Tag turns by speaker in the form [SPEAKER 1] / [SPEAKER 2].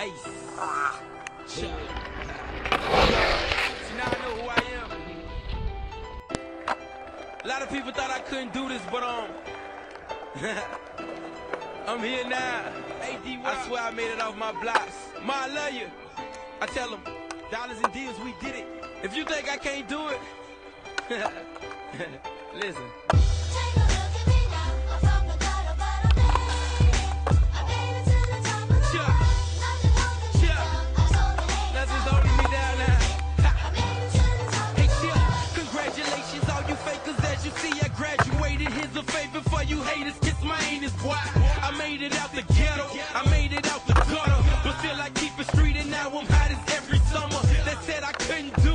[SPEAKER 1] Ace. See, now I know who I am. A lot of people thought I couldn't do this, but um, I'm here now. I swear I made it off my blocks. Ma, I love you. I tell them, dollars and deals, we did it. If you think I can't do it, listen. a favor for you haters, kiss my anus, boy. I made it out the ghetto, I made it out the gutter, but still I keep it street and now I'm hot as every summer. They said I couldn't do